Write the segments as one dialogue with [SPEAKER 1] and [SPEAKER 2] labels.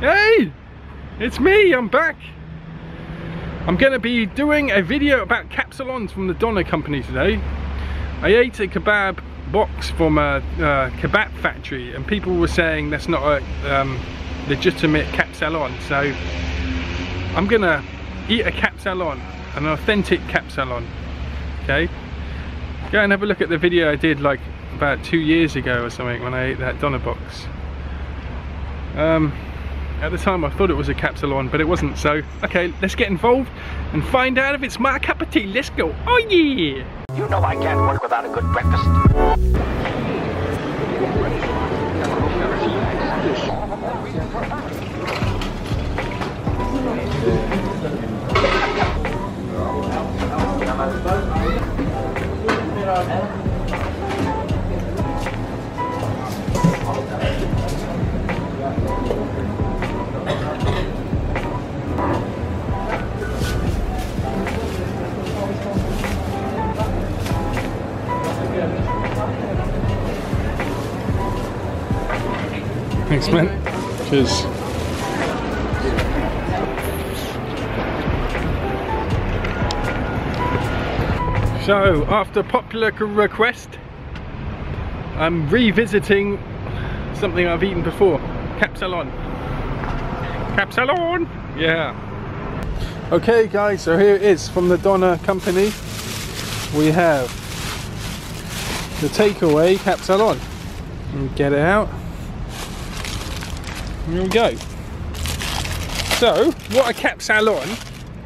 [SPEAKER 1] Hey, it's me, I'm back. I'm gonna be doing a video about kapsalons from the Doner company today. I ate a kebab box from a, a kebab factory and people were saying that's not a um, legitimate kapsalon. So I'm gonna eat a kapsalon, an authentic kapsalon, okay? Go and have a look at the video I did like about two years ago or something when I ate that Doner box. Um, at the time I thought it was a kapsalon, but it wasn't. So, okay, let's get involved and find out if it's my cup of tea. Let's go. Oh yeah!
[SPEAKER 2] You know I can't work without a good breakfast.
[SPEAKER 1] Thanks, man. Cheers. So, after popular request, I'm revisiting something I've eaten before. Kapsalon. Kapsalon! Yeah. Okay guys, so here it is from the Doner company. We have the takeaway Kapsalon. Get it out. Here we go. So, what a kapsalon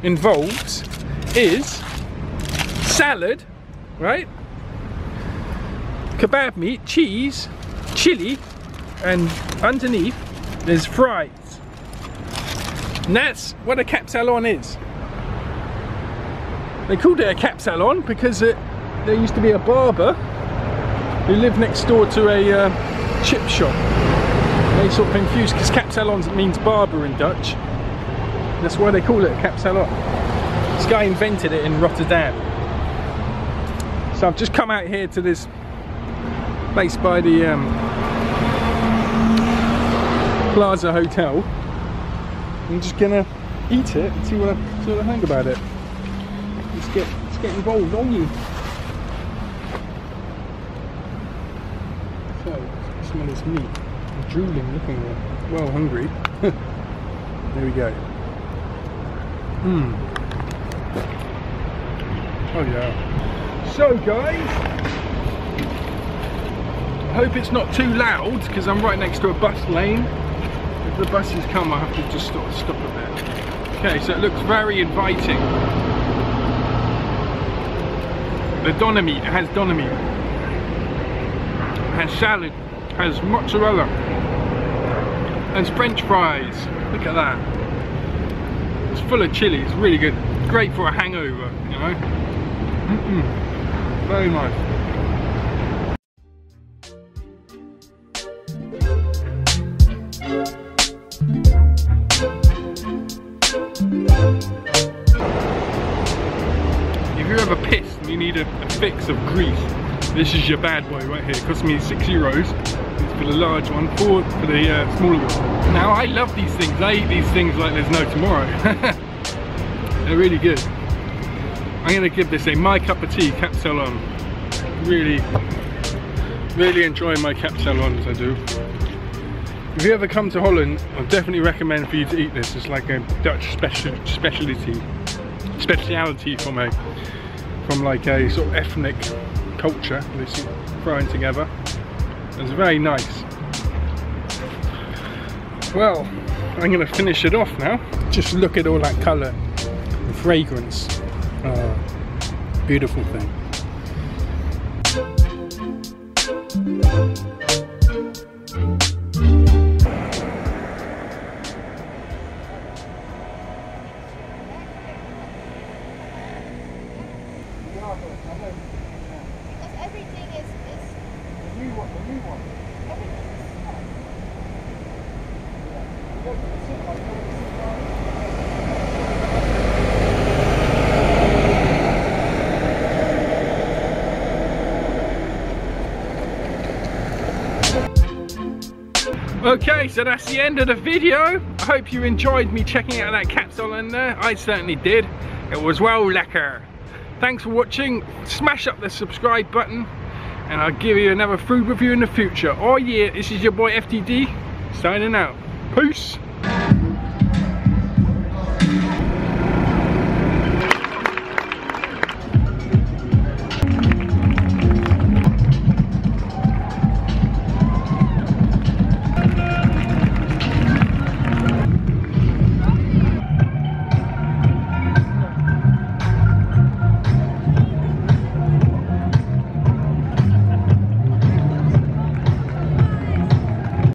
[SPEAKER 1] involves is salad, right? Kebab meat, cheese, chili, and underneath there's fries. And that's what a kapsalon is. They called it a kapsalon because it, there used to be a barber who lived next door to a uh, chip shop they sort of confused because kapsalons means barber in Dutch. That's why they call it kapsalon. This guy invented it in Rotterdam. So I've just come out here to this place by the um, Plaza Hotel. I'm just gonna eat it and see what I, see what I think about it. Let's get, let's get involved, you. So, smell this meat drooling looking. Well hungry. there we go. Mmm. Oh yeah. So guys, I hope it's not too loud because I'm right next to a bus lane. If the buses come I have to just stop, stop a bit. Okay, so it looks very inviting. The it has. It has salad, has mozzarella and french fries. Look at that. It's full of chili. It's really good. Great for a hangover you know? Mm -mm. very nice. Fix of grease this is your bad boy right here. It cost me six euros for the large one, four for the uh, smaller one. Now I love these things. I eat these things like there's no tomorrow. They're really good. I'm gonna give this a my cup of tea kapsalon. Really, really enjoy my kapsalons I do. If you ever come to Holland, I definitely recommend for you to eat this. It's like a Dutch special specialty, speciality from a from like a sort of ethnic culture, this thrown together. It's very nice. Well, I'm going to finish it off now. Just look at all that colour and fragrance. Oh, beautiful thing. Okay, so that's the end of the video. I hope you enjoyed me checking out that capsule in there. I certainly did. It was well lecker. Thanks for watching. Smash up the subscribe button and I'll give you another food review in the future. Oh yeah, this is your boy FTD signing out. Peace.